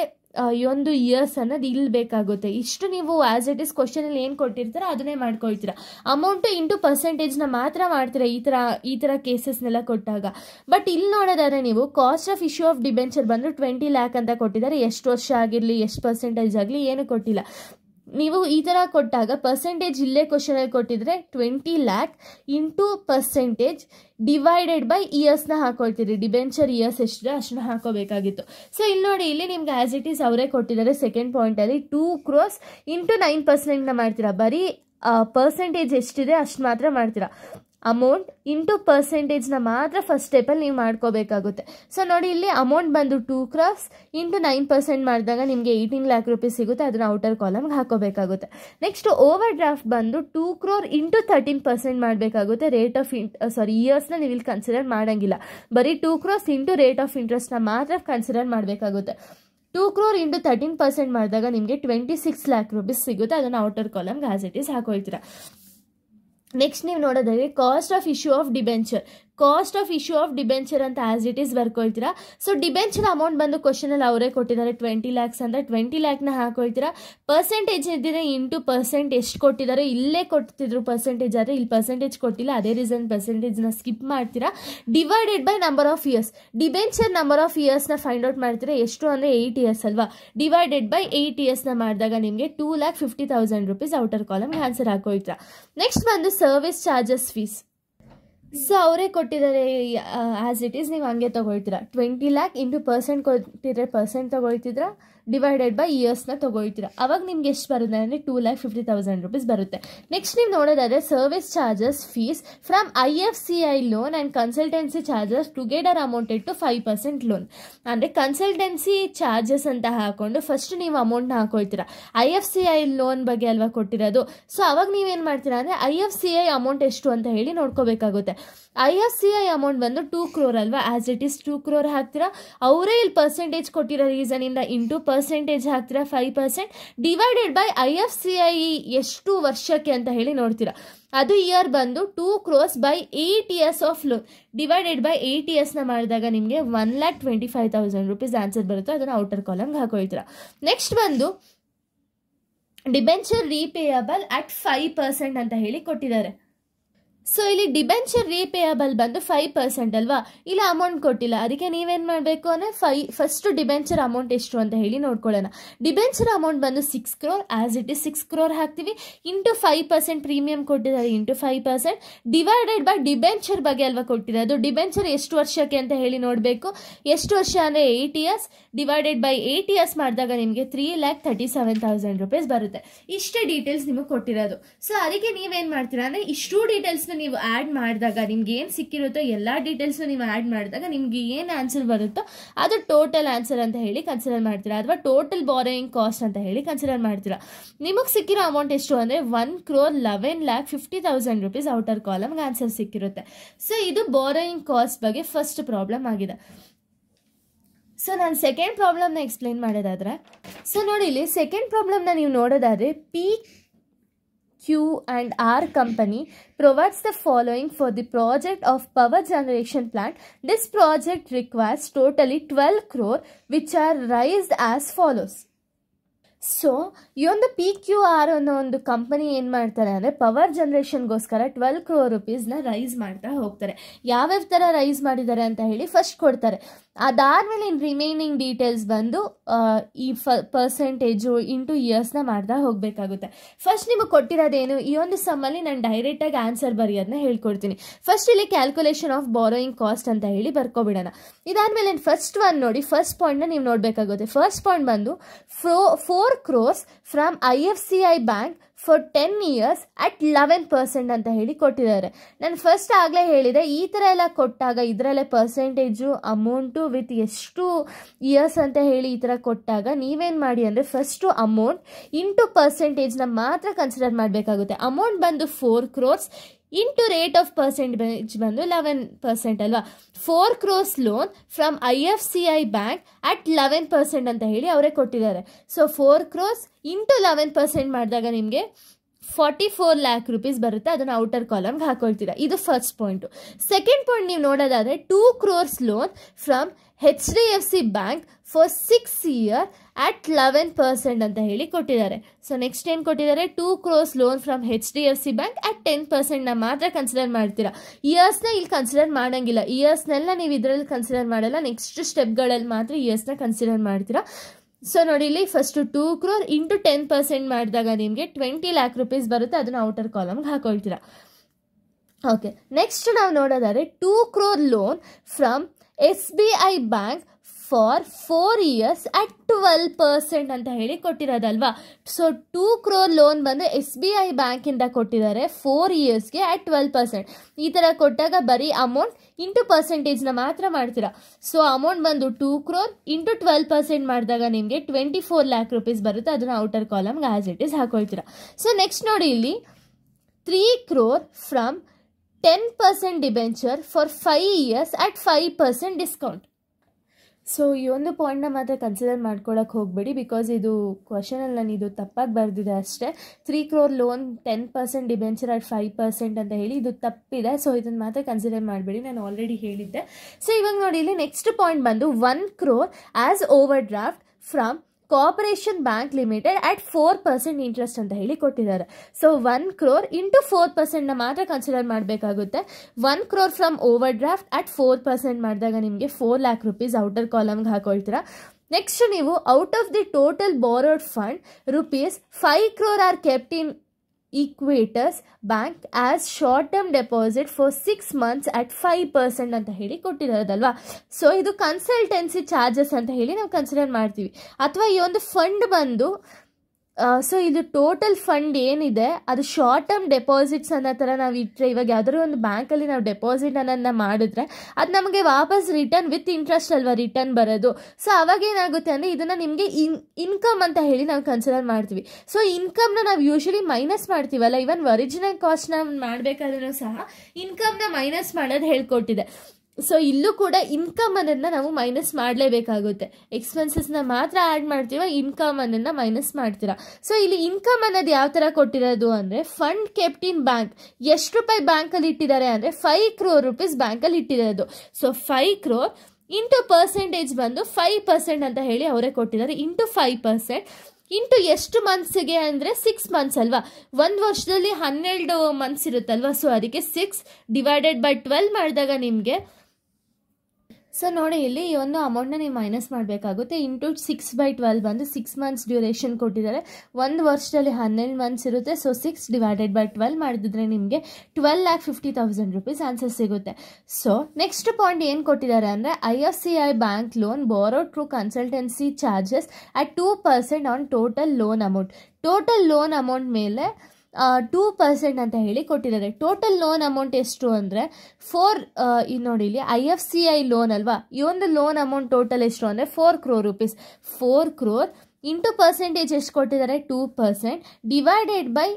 ಈ ಒಂದು ಇಯರ್ಸ್ ಅನ್ನೋದು ಇಲ್ಲಿ ಬೇಕಾಗುತ್ತೆ. ಇಷ್ಟು ನೀವು ಆಸ್ ಇಟ್ ಇಸ್ ಕ್ವಶನಲ್ಲಿ ಏನು ಕೊಟ್ಟಿರ್ತೀರ ಅದನ್ನೇ ಮಾಡ್ಕೊಳ್ತೀರಾ. ಅಮೌಂಟು ಇಂಟು ಪರ್ಸೆಂಟೇಜ್ನ ಮಾತ್ರ ಮಾಡ್ತೀರಾ ಈ ಥರ ಈ ಥರ ಕೇಸಸ್ನೆಲ್ಲ ಕೊಟ್ಟಾಗ. ಬಟ್ ಇಲ್ಲಿ ನೋಡೋದಾದ್ರೆ ನೀವು cost of issue of debenture ಬಂದು ಟ್ವೆಂಟಿ ಲ್ಯಾಕ್ ಅಂತ ಕೊಟ್ಟಿದ್ದಾರೆ. ಎಷ್ಟು ವರ್ಷ ಆಗಿರಲಿ, ಎಷ್ಟು ಪರ್ಸೆಂಟೇಜ್ ಆಗಲಿ, ಏನು ಕೊಟ್ಟಿಲ್ಲ. ನೀವು ಈ ಥರ ಕೊಟ್ಟಾಗ ಪರ್ಸೆಂಟೇಜ್ ಇಲ್ಲೇ ಕ್ವಶನಲ್ಲಿ ಕೊಟ್ಟಿದ್ರೆ twenty lakh into percentage divided by ಇಯರ್ಸ್ನ ಹಾಕೊಳ್ತೀರಿ. ಡಿಬೆಂಚರ್ ಇಯರ್ಸ್ ಎಷ್ಟಿದೆ ಅಷ್ಟನ್ನ ಹಾಕೋಬೇಕಾಗಿತ್ತು. ಸೊ ಇಲ್ಲಿ ನೋಡಿ, ಇಲ್ಲಿ ನಿಮ್ಗೆ ಆ್ಯಸ್ ಇಟ್ ಈಸ್ ಅವರೇ ಕೊಟ್ಟಿದ್ದಾರೆ. ಸೆಕೆಂಡ್ ಪಾಯಿಂಟಲ್ಲಿ ಟೂ ಕ್ರೋಸ್ ಇಂಟು ನೈನ್ ಪರ್ಸೆಂಟ್ನ ಮಾಡ್ತೀರಾ? ಬರೀ ಪರ್ಸೆಂಟೇಜ್ ಎಷ್ಟಿದೆ ಅಷ್ಟು ಮಾತ್ರ ಮಾಡ್ತೀರಾ? ಅಮೌಂಟ್ ಇಂಟು ಪರ್ಸೆಂಟೇಜ್ನ ಮಾತ್ರ ಫಸ್ಟ್ ಸ್ಟೆಪಲ್ಲಿ ನೀವು ಮಾಡ್ಕೋಬೇಕಾಗುತ್ತೆ. ಸೊ ನೋಡಿ, ಇಲ್ಲಿ ಅಮೌಂಟ್ ಬಂದು two crore into nine percent ಮಾಡಿದಾಗ ನಿಮಗೆ ಏಯ್ಟೀನ್ ಲ್ಯಾಕ್ ರುಪೀಸ್ ಸಿಗುತ್ತೆ. ಅದನ್ನು ಔಟರ್ ಕಾಲಮ್ಗೆ ಹಾಕೋಬೇಕಾಗುತ್ತೆ. ನೆಕ್ಸ್ಟ್ ಓವರ್ ಡ್ರಾಫ್ಟ್ ಬಂದು two crore into thirteen percent ಮಾಡಬೇಕಾಗುತ್ತೆ. ರೇಟ್ ಆಫ್ ಇಂಟ್ ಸಾರಿ ಇಯರ್ಸ್ನ ನೀವು ಇಲ್ಲಿ ಕನ್ಸಿಡರ್ ಮಾಡೋಂಗಿಲ್ಲ. ಬರೀ two crores into rate of ಇಂಟ್ರೆಸ್ಟ್ನ ಮಾತ್ರ ಕನ್ಸಿಡರ್ ಮಾಡಬೇಕಾಗುತ್ತೆ. Two crore into thirteen percent ಮಾಡಿದಾಗ ನಿಮಗೆ ಟ್ವೆಂಟಿ ಸಿಕ್ಸ್ ಲ್ಯಾಕ್ ರುಪೀಸ್ ಸಿಗುತ್ತೆ. ಅದನ್ನು ಔಟರ್ ಕಾಲಮ್ಗೆ ಆಸ್ ಇಟ್ ನೆಕ್ಸ್ಟ್ ನೀವು ನೋಡೋದಾದ್ರೆ cost of issue of debenture cost of issue of debenture ಅಂತ ಆಸ್ ಇಟ್ ಈಸ್ ಬರ್ಕೊಳ್ತೀರಾ? ಸೊ ಡಿಬೆಂಚರ್ ಅಮೌಂಟ್ ಬಂದು ಕ್ವಶನಲ್ಲಿ ಅವರೇ ಕೊಟ್ಟಿದ್ದಾರೆ. ಟ್ವೆಂಟಿ ಲ್ಯಾಕ್ಸ್ ಅಂದರೆ ಟ್ವೆಂಟಿ ಲ್ಯಾಕ್ನ ಹಾಕೊಳ್ತೀರಾ? ಪರ್ಸೆಂಟೇಜ್ ಇದ್ದರೆ ಇಂಟು ಪರ್ಸೆಂಟ್ ಎಷ್ಟು ಕೊಟ್ಟಿದ್ದಾರೆ? ಇಲ್ಲೇ ಕೊಟ್ಟಿದ್ರು ಪರ್ಸೆಂಟೇಜ್ ಆದರೆ ಇಲ್ಲಿ ಪರ್ಸೆಂಟೇಜ್ ಕೊಟ್ಟಿಲ್ಲ. ಅದೇ ರೀಸನ್ ಪರ್ಸೆಂಟೇಜ್ನ ಸ್ಕಿಪ್ ಮಾಡ್ತೀರಾ? Divided by number of years debenture number of ಇಯರ್ಸ್ನ find out ಮಾಡ್ತೀರಾ? ಎಷ್ಟು ಅಂದರೆ ಏಯ್ಟ್ ಇಯರ್ಸ್ ಅಲ್ವಾ? ಡಿವೈಡೆಡ್ ಬೈ ಏಯ್ಟ್ ಇಯರ್ಸ್ನ ಮಾಡಿದಾಗ ನಿಮಗೆ two lakh fifty thousand rupees outer ಕಾಲಮ್ಗೆ answer ಹಾಕೊಳ್ತೀರಾ. ನೆಕ್ಸ್ಟ್ ಬಂದು ಸರ್ವಿಸ್ ಚಾರ್ಜಸ್ ಫೀಸ್ ಸೊ ಅವರೇ ಕೊಟ್ಟಿದ್ದಾರೆ ಆ್ಯಸ್ ಇಟ್ ಈಸ್ ನೀವು ಹಂಗೆ ತೊಗೊಳ್ತೀರಾ. ಟ್ವೆಂಟಿ ಲ್ಯಾಕ್ ಇಂಟು ಪರ್ಸೆಂಟ್ ಕೊಟ್ಟಿದ್ರೆ ಪರ್ಸೆಂಟ್ ತೊಗೊಳ್ತಿದ್ರಾ? ಡಿವೈಡೆಡ್ ಬೈ ಇಯರ್ಸ್ನ ತೊಗೊಳ್ತೀರಾ. ಅವಾಗ ನಿಮ್ಗೆ ಎಷ್ಟು ಬರುತ್ತೆ ಅಂದರೆ two lakh fifty thousand rupees ಬರುತ್ತೆ. ನೆಕ್ಸ್ಟ್ ನೀವು ನೋಡೋದಾದರೆ service charges fees from I F C I loan and consultancy charges together amounted to five percent loan ಅಂದರೆ ಕನ್ಸಲ್ಟೆನ್ಸಿ ಚಾರ್ಜಸ್ ಅಂತ ಹಾಕ್ಕೊಂಡು ಫಸ್ಟ್ ನೀವು ಅಮೌಂಟ್ನ ಹಾಕೊಳ್ತೀರಾ. I F C I loan ಬಗ್ಗೆ ಅಲ್ವಾ ಕೊಟ್ಟಿರೋದು. ಸೊ ಅವಾಗ ನೀವೇನು ಮಾಡ್ತೀರಾ ಅಂದರೆ I F C I amount ಎಷ್ಟು ಅಂತ ಹೇಳಿ ನೋಡ್ಕೋಬೇಕಾಗುತ್ತೆ. I F C I amount ಬಂದು ಟೂ ಕ್ರೋರ್ ಅಲ್ವಾ? As it is two crore ಹಾಕ್ತೀರಾ. ಅವರೇ ಇಲ್ಲಿ ಪರ್ಸೆಂಟೇಜ್ ಕೊಟ್ಟಿರೋ ರೀಸನಿಂದ ಇಂಟು ಪರ್ಸೆಂಟೇಜ್ ಹಾಕ್ತೀರಾ? Five percent divided by I F C I ಎಷ್ಟು ವರ್ಷಕ್ಕೆ ಅಂತ ಹೇಳಿ ನೋಡ್ತೀರಾ. ಅದು ಇಯರ್ ಬಂದು two crores by eight years of loan divided by eight ಇಯರ್ಸ್ನ ಮಾಡಿದಾಗ ನಿಮಗೆ one lakh twenty five thousand rupees answer ಬರುತ್ತೆ. ಅದನ್ನು ಔಟರ್ ಕಾಲಮ್ಗೆ ಹಾಕೊಳ್ತೀರಾ. ನೆಕ್ಸ್ಟ್ ಬಂದು debenture repayable at five percent ಅಂತ ಹೇಳಿ ಕೊಟ್ಟಿದ್ದಾರೆ. ಸೊ ಇಲ್ಲಿ ಡಿಬೆಂಚರ್ ರೀಪೇಯಬಲ್ ಬಂದು ಫೈವ್ ಪರ್ಸೆಂಟ್ ಅಲ್ವಾ? ಇಲ್ಲ ಅಮೌಂಟ್ ಕೊಟ್ಟಿಲ್ಲ. ಅದಕ್ಕೆ ನೀವೇನು ಮಾಡಬೇಕು ಅಂದರೆ ಫೈ ಫಸ್ಟು ಡಿಬೆಂಚರ್ ಅಮೌಂಟ್ ಎಷ್ಟು ಅಂತ ಹೇಳಿ ನೋಡ್ಕೊಳ್ಳೋಣ. ಡಿಬೆಂಚರ್ ಅಮೌಂಟ್ ಬಂದು six crore as it is six crore ಹಾಕ್ತೀವಿ. ಇಂಟು ಫೈವ್ ಪರ್ಸೆಂಟ್ ಪ್ರೀಮಿಯಂ ಕೊಟ್ಟಿದ್ದಾರೆ into five percent divided by debenture ಬಗ್ಗೆ ಅಲ್ವಾ ಕೊಟ್ಟಿರೋದು? ಡಿಬೆಂಚರ್ ಎಷ್ಟು ವರ್ಷಕ್ಕೆ ಅಂತ ಹೇಳಿ ನೋಡಬೇಕು. ಎಷ್ಟು ವರ್ಷ ಅಂದರೆ eight years divided by eight years ಮಾಡಿದಾಗ ನಿಮಗೆ three lakh thirty seven thousand rupees ಬರುತ್ತೆ. ಇಷ್ಟೇ ಡೀಟೇಲ್ಸ್ ನಿಮಗೆ ಕೊಟ್ಟಿರೋದು. ಸೊ ಅದಕ್ಕೆ ನೀವೇನು ಮಾಡ್ತೀರಾ ಅಂದರೆ ಇಷ್ಟು ಡೀಟೇಲ್ಸ್ನ ನೀವು ಆ್ಯಡ್ ಮಾಡಿದಾಗ ನಿಮ್ಗೆ ಏನು ಸಿಕ್ಕಿರುತ್ತೋ ಎಲ್ಲ ಡೀಟೇಲ್ಸ್ನ ನೀವು ಆ್ಯಡ್ ಮಾಡಿದಾಗ ನಿಮ್ಗೆ ಏನು ಆನ್ಸರ್ ಬರುತ್ತೋ ಅದು ಟೋಟಲ್ ಆನ್ಸರ್ ಅಂತ ಹೇಳಿ ಕನ್ಸಿಡರ್ ಮಾಡ್ತೀರಾ. ಅಥವಾ ಟೋಟಲ್ ಬಾರೋಯಿಂಗ್ ಕಾಸ್ಟ್ ಅಂತ ಹೇಳಿ ಕನ್ಸಿಡರ್ ಮಾಡ್ತೀರಾ. ನಿಮಗೆ ಸಿಕ್ಕಿರೋ ಅಮೌಂಟ್ ಎಷ್ಟು ಅಂದರೆ one crore eleven lakh fifty thousand rupees outer ಕಾಲಮ್ಗೆ answer ಸಿಕ್ಕಿರುತ್ತೆ. ಸೊ ಇದು ಬಾರೋಯಿಂಗ್ ಕಾಸ್ಟ್ ಬಗ್ಗೆ ಫಸ್ಟ್ ಪ್ರಾಬ್ಲಮ್ ಆಗಿದೆ. ಸೊ ನಾನು ಸೆಕೆಂಡ್ ಪ್ರಾಬ್ಲಮ್ನ ಎಕ್ಸ್ಪ್ಲೈನ್ ಮಾಡೋದಾದ್ರೆ ಸೊ ನೋಡಿ ಇಲ್ಲಿ ಸೆಕೆಂಡ್ ಪ್ರಾಬ್ಲಮ್ನ ನೀವು ನೋಡೋದಾದರೆ P Q and R company provides the following for the project of power generation plant. This project requires totally 12 crore which are raised as follows. So ಈ ಒಂದು ಪಿ ಕ್ಯೂ ಆರ್ ಅನ್ನೋ ಒಂದು ಕಂಪನಿ ಏನು ಮಾಡ್ತಾರೆ ಅಂದರೆ ಪವರ್ ಜನ್ರೇಷನ್ಗೋಸ್ಕರ ಟ್ವೆಲ್ na ರುಪೀಸ್ನ ರೈಸ್ ಮಾಡ್ತಾ ಹೋಗ್ತಾರೆ ಯಾವ್ಯಾವ ಥರ ರೈಸ್ ಮಾಡಿದ್ದಾರೆ ಅಂತ ಹೇಳಿ ಫಸ್ಟ್ ಕೊಡ್ತಾರೆ ಅದಾದಮೇಲೆ ಇನ್ನು ರಿಮೈನಿಂಗ್ ಡೀಟೇಲ್ಸ್ ಬಂದು ಈ ಫ ಪರ್ಸೆಂಟೇಜು ಇಂಟು ಇಯರ್ಸ್ನ ಮಾಡ್ತಾ ಹೋಗಬೇಕಾಗುತ್ತೆ. ಫಸ್ಟ್ ನಿಮಗೆ ಕೊಟ್ಟಿರೋದೇನು? ಈ ಒಂದು ಸಮ್ಮಲ್ಲಿ ನಾನು ಡೈರೆಕ್ಟಾಗಿ ಆನ್ಸರ್ ಬರೆಯೋದನ್ನ ಹೇಳ್ಕೊಡ್ತೀನಿ. ಫಸ್ಟ್ ಇಲ್ಲಿ ಕ್ಯಾಲ್ಕುಲೇಷನ್ ಆಫ್ ಬಾರೋಯಿಂಗ್ ಕಾಸ್ಟ್ ಅಂತ ಹೇಳಿ ಬರ್ಕೊಬಿಡೋಣ. ಇದಾದಮೇಲೆ ಫಸ್ಟ್ ಒನ್ ನೋಡಿ ಫಸ್ಟ್ ಪಾಯಿಂಟ್ನ ನೀವು ನೋಡಬೇಕಾಗುತ್ತೆ. ಫಸ್ಟ್ ಪಾಯಿಂಟ್ ಬಂದು four four crores from I F C I bank for ten years at eleven percent ಅಂತ ಹೇಳಿ ಕೊಟ್ಟಿದ್ದಾರೆ. ನಾನು ಫಸ್ಟ್ ಆಗಲೇ ಹೇಳಿದೆ, ಈ ಥರ ಎಲ್ಲ ಕೊಟ್ಟಾಗ ಇದರಲ್ಲೇ ಪರ್ಸೆಂಟೇಜು ಅಮೌಂಟು ವಿತ್ ಎಷ್ಟು ಇಯರ್ಸ್ ಅಂತ ಹೇಳಿ ಈ ಥರ ಕೊಟ್ಟಾಗ ನೀವೇನು ಮಾಡಿ ಅಂದರೆ ಫಸ್ಟು ಅಮೌಂಟ್ ಇಂಟು ಪರ್ಸೆಂಟೇಜ್ನ ಮಾತ್ರ ಕನ್ಸಿಡರ್ ಮಾಡಬೇಕಾಗುತ್ತೆ. ಅಮೌಂಟ್ ಬಂದು four crores into rate of percentage ಬಂದು ಲೆವೆನ್ ಪರ್ಸೆಂಟ್ ಅಲ್ವಾ? Four crores loan from I F C I bank at eleven percent ಅಂತ ಹೇಳಿ ಅವರೇ ಕೊಟ್ಟಿದ್ದಾರೆ. So four crores into eleven percent ಮಾಡಿದಾಗ ನಿಮಗೆ ಫಾರ್ಟಿ ಫೋರ್ ಲ್ಯಾಕ್ ರುಪೀಸ್ ಬರುತ್ತೆ. ಅದನ್ನು ಔಟರ್ ಕಾಲಮ್ಗೆ ಹಾಕೊಳ್ತೀರಾ. ಇದು ಫಸ್ಟ್ ಪಾಯಿಂಟು ಸೆಕೆಂಡ್ ಪಾಯಿಂಟ್ ನೀವು ನೋಡೋದಾದರೆ two crores loan from H D F C bank for six year at eleven percent ಅಂತ ಹೇಳಿ ಕೊಟ್ಟಿದ್ದಾರೆ. ಸೊ ನೆಕ್ಸ್ಟ್ ಏನು ಕೊಟ್ಟಿದ್ದಾರೆ? Two crores loan from H D F C bank at ten ಪರ್ಸೆಂಟ್ನ ಮಾತ್ರ ಕನ್ಸಿಡರ್ ಮಾಡ್ತೀರಾ? ಇಯರ್ಸ್ನ ಇಲ್ಲಿ ಕನ್ಸಿಡರ್ ಮಾಡೋಂಗಿಲ್ಲ. ಇಯರ್ಸ್ನೆಲ್ಲ ನೀವು ಇದರಲ್ಲಿ ಕನ್ಸಿಡರ್ ಮಾಡಲ್ಲ. ನೆಕ್ಸ್ಟ್ ಸ್ಟೆಪ್ಗಳಲ್ಲಿ ಮಾತ್ರ ಇಯರ್ಸ್ನ ಕನ್ಸಿಡರ್ ಮಾಡ್ತೀರಾ? ಸೊ ನೋಡಿ ಇಲ್ಲಿ first two crore into ten percent ಮಾಡಿದಾಗ ನಿಮಗೆ ಟ್ವೆಂಟಿ ಲ್ಯಾಕ್ ರುಪೀಸ್ ಬರುತ್ತೆ. ಅದನ್ನು ಔಟರ್ ಕಾಲಮ್ಗೆ ಹಾಕೊಳ್ತೀರಾ. ಓಕೆ ನೆಕ್ಸ್ಟ್ ನಾವು ನೋಡೋದಾದ್ರೆ two crore loan from S B I bank for four years at twelve percent ಅಂತ ಹೇಳಿ ಕೊಟ್ಟಿರೋದಲ್ವಾ? ಸೊ ಟೂ ಕ್ರೋರ್ ಲೋನ್ ಬಂದು ಎಸ್ ಬಿ ಐ ಬ್ಯಾಂಕಿಂದ ಕೊಟ್ಟಿದ್ದಾರೆ ಫೋರ್ ಇಯರ್ಸ್ಗೆ ಅಟ್ ಟ್ವೆಲ್ ಪರ್ಸೆಂಟ್ ಈ ಥರ ಕೊಟ್ಟಾಗ ಬರೀ ಅಮೌಂಟ್ ಇಂಟು ಪರ್ಸೆಂಟೇಜ್ನ ಮಾತ್ರ ಮಾಡ್ತೀರಾ? ಸೊ ಅಮೌಂಟ್ ಬಂದು two crore into twelve percent ಮಾಡಿದಾಗ ನಿಮಗೆ ಟ್ವೆಂಟಿ ಫೋರ್ ಲ್ಯಾಕ್ ರುಪೀಸ್ ಬರುತ್ತೆ. ಅದನ್ನು ಔಟರ್ ಕಾಲಮ್ಗೆ ಆಸ್ ಇಟ್ ಈಸ್ ಹಾಕೊಳ್ತೀರಾ. ಸೊ ನೆಕ್ಸ್ಟ್ ನೋಡಿ ಇಲ್ಲಿ three crore from ten percent debenture for five years at five percent discount so ಈ ಒಂದು ಪಾಯಿಂಟ್ನ ಮಾತ್ರ ಕನ್ಸಿಡರ್ ಮಾಡ್ಕೊಳಕ್ಕೆ ಹೋಗಬೇಡಿ ಬಿಕಾಸ್ ಇದು ಕ್ವಶನಲ್ಲಿ ನಾನು ಇದು ತಪ್ಪಾಗಿ ಬರೆದಿದೆ ಅಷ್ಟೇ. Three crore loan ten percent debenture at five percent ಅಂತ ಹೇಳಿ ಇದು ತಪ್ಪಿದೆ. ಸೊ ಇದನ್ನು ಮಾತ್ರ ಕನ್ಸಿಡರ್ ಮಾಡಬೇಡಿ. ನಾನು ಆಲ್ರೆಡಿ ಹೇಳಿದ್ದೆ. ಸೊ ಇವಾಗ ನೋಡಿ, ಇಲ್ಲಿ ನೆಕ್ಸ್ಟ್ ಪಾಯಿಂಟ್ ಬಂದು one crore as overdraft from cooperation bank limited at four percent interest ಅಂತ ಹೇಳಿ ಕೊಟ್ಟಿದ್ದಾರೆ. So one crore into four ಪರ್ಸೆಂಟ್ನ ಮಾತ್ರ ಕನ್ಸಿಡರ್ ಮಾಡಬೇಕಾಗುತ್ತೆ. One crore from overdraft at four percent ಮಾಡಿದಾಗ ನಿಮಗೆ ಫೋರ್ ಲ್ಯಾಕ್ ರುಪೀಸ್ ಔಟರ್ ಕಾಲಮ್ಗೆ ಹಾಕೊಳ್ತೀರಾ. ನೆಕ್ಸ್ಟ್ ನೀವು out of the total borrowed fund rupees five crore are kept in equators bank as short term deposit for six months at five percent ಅಂತ ಹೇಳಿ ಕೊಟ್ಟಿರೋದಲ್ವಾ? ಸೊ ಇದು ಕನ್ಸಲ್ಟೆನ್ಸಿ ಚಾರ್ಜಸ್ ಅಂತ ಹೇಳಿ ನಾವು ಕನ್ಸಿಡರ್ ಮಾಡ್ತೀವಿ. ಅಥವಾ ಈ ಒಂದು ಫಂಡ್ ಬಂದು ಸೊ ಇದು ಟೋಟಲ್ ಫಂಡ್ ಏನಿದೆ, ಅದು ಶಾರ್ಟ್ ಟರ್ಮ್ ಡೆಪಾಸಿಟ್ಸ್ ಅನ್ನೋ ಥರ ನಾವು ಇಟ್ಟರೆ ಇವಾಗ ಯಾವ್ದಾದ್ರು ಒಂದು ಬ್ಯಾಂಕಲ್ಲಿ ನಾವು ಡೆಪಾಸಿಟ್ ಅನ್ನೋದನ್ನ ಮಾಡಿದ್ರೆ, ಅದು ನಮಗೆ ವಾಪಸ್ ರಿಟರ್ನ್ ವಿತ್ ಇಂಟ್ರೆಸ್ಟ್ ಅಲ್ವಾ ರಿಟರ್ನ್ ಬರೋದು. ಸೊ ಅವಾಗ ಏನಾಗುತ್ತೆ ಅಂದರೆ, ಇದನ್ನು ನಿಮಗೆ ಇನ್ ಇನ್ಕಮ್ ಅಂತ ಹೇಳಿ ನಾವು ಕನ್ಸಿಡರ್ ಮಾಡ್ತೀವಿ. ಸೊ ಇನ್ಕಮ್ನ ನಾವು ಯೂಶಲಿ ಮೈನಸ್ ಮಾಡ್ತೀವಲ್ಲ ಇವನ್ ಒರಿಜಿನಲ್ ಕಾಸ್ಟ್ನ ಮಾಡಬೇಕಾದ್ರೂ ಸಹ ಇನ್ಕಮ್ನ ಮೈನಸ್ ಮಾಡೋದು ಹೇಳ್ಕೊಟ್ಟಿದೆ. ಸೊ ಇಲ್ಲೂ ಕೂಡ ಇನ್ಕಮ್ ಅನ್ನೋದನ್ನ ನಾವು ಮೈನಸ್ ಮಾಡಲೇಬೇಕಾಗುತ್ತೆ. ಎಕ್ಸ್ಪೆನ್ಸಸ್ನ ಮಾತ್ರ ಆ್ಯಡ್ ಮಾಡ್ತೀವ ಇನ್ಕಮ್ ಅನ್ನೋದನ್ನ ಮೈನಸ್ ಮಾಡ್ತೀರಾ. ಸೊ ಇಲ್ಲಿ ಇನ್ಕಮ್ ಅನ್ನೋದು ಯಾವ ಥರ ಕೊಟ್ಟಿರೋದು ಅಂದರೆ ಫಂಡ್ ಕೆಪ್ಟಿನ್ ಬ್ಯಾಂಕ್ ಎಷ್ಟು ರೂಪಾಯಿ ಬ್ಯಾಂಕಲ್ಲಿ ಇಟ್ಟಿದ್ದಾರೆ ಅಂದರೆ ಫೈವ್ ಕ್ರೋರ್ ರುಪೀಸ್ ಬ್ಯಾಂಕಲ್ಲಿ ಇಟ್ಟಿರೋದು. So five crore into percentage ಬಂದು ಫೈವ್ ಪರ್ಸೆಂಟ್ ಅಂತ ಹೇಳಿ ಅವರೇ ಕೊಟ್ಟಿದ್ದಾರೆ. ಇಂಟು ಫೈವ್ ಪರ್ಸೆಂಟ್ ಇಂಟು ಎಷ್ಟು ಮಂತ್ಸಿಗೆ ಅಂದರೆ ಸಿಕ್ಸ್ ಮಂತ್ಸ್ ಅಲ್ವಾ? ಒಂದು ವರ್ಷದಲ್ಲಿ ಹನ್ನೆರಡು ಮಂತ್ಸ್ ಇರುತ್ತಲ್ವಾ? ಸೊ ಅದಕ್ಕೆ ಸಿಕ್ಸ್ ಡಿವೈಡೆಡ್ ಬೈ ಟ್ವೆಲ್ ಮಾಡಿದಾಗ ನಿಮಗೆ ಸೊ ನೋಡಿ, ಇಲ್ಲಿ ಈ ಒಂದು ಅಮೌಂಟ್ನ ನೀವು ಮೈನಸ್ ಮಾಡಬೇಕಾಗುತ್ತೆ. ಇಂಟು ಸಿಕ್ಸ್ ಬೈ ಟ್ವೆಲ್ ಬಂದು ಸಿಕ್ಸ್ ಮಂತ್ಸ್ ಡ್ಯೂರೇಷನ್ ಕೊಟ್ಟಿದ್ದಾರೆ. ಒಂದು ವರ್ಷದಲ್ಲಿ ಹನ್ನೆರಡು ಮಂತ್ಸ್ ಇರುತ್ತೆ. So six divided by twelve ಮಾಡಿದ್ರೆ ನಿಮಗೆ twelve lakh fifty thousand rupees answer ಸಿಗುತ್ತೆ. ಸೊ ನೆಕ್ಸ್ಟ್ ಪಾಯಿಂಟ್ ಏನು ಕೊಟ್ಟಿದ್ದಾರೆ ಅಂದರೆ I F C I bank loan borrow through consultancy charges at two percent on total loan amount total loan amount ಮೇಲೆ ಟೂ ಪರ್ಸೆಂಟ್ ಅಂತ ಹೇಳಿ ಕೊಟ್ಟಿದ್ದಾರೆ. ಟೋಟಲ್ ಲೋನ್ ಅಮೌಂಟ್ ಎಷ್ಟು ಅಂದರೆ ಫೋರ್ ಇದು ನೋಡಿ ಇಲ್ಲಿ I F C I loan ಅಲ್ವಾ? ಈ ಒಂದು ಲೋನ್ ಅಮೌಂಟ್ ಟೋಟಲ್ ಎಷ್ಟು ಅಂದರೆ four crore rupees four crore into percentage ಎಷ್ಟು ಕೊಟ್ಟಿದ್ದಾರೆ? Two percent divided by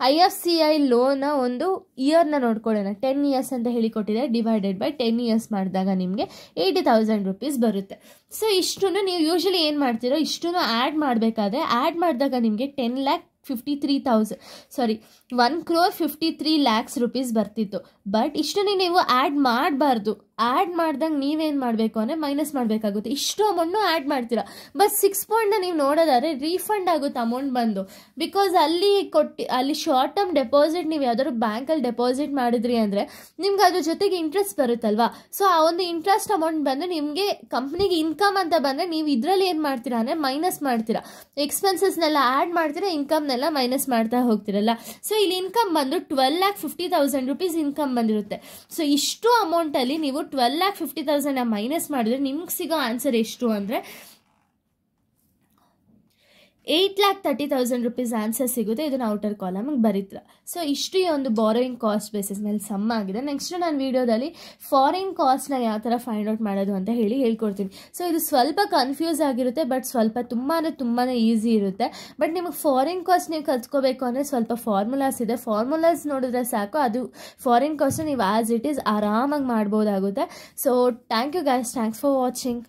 I F C I ಲೋನ ಒಂದು ಇಯರ್ನ ನೋಡ್ಕೊಳ್ಳೋಣ. ಟೆನ್ ಇಯರ್ಸ್ ಅಂತ ಹೇಳಿ ಕೊಟ್ಟಿದ್ದಾರೆ. ಡಿವೈಡೆಡ್ ಬೈ ಟೆನ್ ಇಯರ್ಸ್ ಮಾಡಿದಾಗ ನಿಮಗೆ ಏಯ್ಟಿ ತೌಸಂಡ್ ರುಪೀಸ್ ಬರುತ್ತೆ. ಸೊ ಇಷ್ಟು ನೀವು ಯೂಶಲಿ ಏನು ಮಾಡ್ತೀರೋ, ಇಷ್ಟನ್ನು ಆ್ಯಡ್ ಮಾಡಬೇಕಾದ್ರೆ ಆ್ಯಡ್ ಮಾಡಿದಾಗ ನಿಮಗೆ ten lakh fifty three thousand sorry one crore fifty three lakhs rupees ಬರ್ತಿತ್ತು. ಬಟ್ ಇಷ್ಟನ್ನೇ ನೀವು ಆ್ಯಡ್ ಮಾಡಬಾರ್ದು. ಆ್ಯಡ್ ಮಾಡ್ದಂಗೆ ನೀವೇನು ಮಾಡಬೇಕು ಅಂದರೆ ಮೈನಸ್ ಮಾಡಬೇಕಾಗುತ್ತೆ. ಇಷ್ಟು ಅಮೌಂಟ್ನು ಆ್ಯಡ್ ಮಾಡ್ತೀರಾ. ಬಟ್ ಸಿಕ್ಸ್ ಪಾಯಿಂಟ್ನ ನೀವು ನೋಡೋದಾದ್ರೆ ರೀಫಂಡ್ ಆಗುತ್ತೆ ಅಮೌಂಟ್ ಬಂದು. ಬಿಕಾಸ್ ಅಲ್ಲಿ ಕೊಟ್ಟು, ಅಲ್ಲಿ ಶಾರ್ಟ್ ಟರ್ಮ್ ಡೆಪಾಸಿಟ್ ನೀವು ಯಾವ್ದಾದ್ರು ಬ್ಯಾಂಕಲ್ಲಿ ಡೆಪಾಸಿಟ್ ಮಾಡಿದ್ರಿ ಅಂದರೆ ನಿಮ್ಗೆ ಅದ್ರ ಜೊತೆಗೆ ಇಂಟ್ರೆಸ್ಟ್ ಬರುತ್ತಲ್ವ? ಸೊ ಆ ಒಂದು ಇಂಟ್ರೆಸ್ಟ್ ಅಮೌಂಟ್ ಬಂದು ನಿಮಗೆ ಕಂಪ್ನಿಗೆ ಇನ್ಕಮ್ ಅಂತ ಬಂದರೆ ನೀವು ಇದರಲ್ಲಿ ಏನು ಮಾಡ್ತೀರಾ ಅಂದರೆ ಮೈನಸ್ ಮಾಡ್ತೀರಾ. ಎಕ್ಸ್ಪೆನ್ಸಸ್ನೆಲ್ಲ ಆ್ಯಡ್ ಮಾಡ್ತೀರಾ ಇನ್ಕಮ್ನೆಲ್ಲ ಮೈನಸ್ ಮಾಡ್ತಾ ಹೋಗ್ತಿರಲ್ಲ. ಸೊ ಇಲ್ಲಿ ಇನ್ಕಮ್ ಬಂದು twelve lakh fifty thousand rupees income ಬಂದಿರುತ್ತೆ. ಸೊ ಇಷ್ಟು ಅಮೌಂಟಲ್ಲಿ ನೀವು ಟ್ವೆಲ್ ಲ್ಯಾಕ್ ಫಿಫ್ಟಿ ತೌಸಂಡ್ನ ಮೈನಸ್ ಮಾಡಿದ್ರೆ ನಿಮ್ಗೆ ಸಿಗೋ ಆನ್ಸರ್ ಎಷ್ಟು ಅಂದರೆ eight lakh thirty thousand rupees answer ಸಿಗುತ್ತೆ. ಇದನ್ನು ಔಟರ್ ಕಾಲಮಿಗೆ ಬರೀತಾರೆ. ಸೊ ಇಷ್ಟು ಈ ಒಂದು ಬಾರೋಯಿಂಗ್ ಕಾಸ್ಟ್ ಬೇಸಿಸ್ ಮೇಲೆ ಸಮ್ ಆಗಿದೆ. ನೆಕ್ಸ್ಟ್ ನಾನು ವೀಡಿಯೋದಲ್ಲಿ ಫಾರಿನ್ ಕಾಸ್ಟ್ನ ಯಾವ ಥರ ಫೈಂಡ್ ಔಟ್ ಮಾಡೋದು ಅಂತ ಹೇಳಿ ಹೇಳ್ಕೊಡ್ತೀನಿ. ಸೊ ಇದು ಸ್ವಲ್ಪ ಕನ್ಫ್ಯೂಸ್ ಆಗಿರುತ್ತೆ ಬಟ್ ಸ್ವಲ್ಪ ತುಂಬ ಅಂದರೆ ತುಂಬಾ ಈಸಿ ಇರುತ್ತೆ. ಬಟ್ ನಿಮಗೆ ಫಾರಿನ್ ಕಾಸ್ಟ್ ನೀವು ಕಲ್ತ್ಕೋಬೇಕು ಅಂದರೆ ಸ್ವಲ್ಪ ಫಾರ್ಮುಲಾಸ್ ಇದೆ. ಫಾರ್ಮುಲಾಸ್ ನೋಡಿದ್ರೆ ಸಾಕು, ಅದು ಫಾರಿನ್ ಕಾಸ್ಟ್ ನೀವು ಆ್ಯಸ್ ಇಟ್ ಈಸ್ ಆರಾಮಾಗಿ ಮಾಡ್ಬೋದಾಗುತ್ತೆ. So thank you guys thanks for watching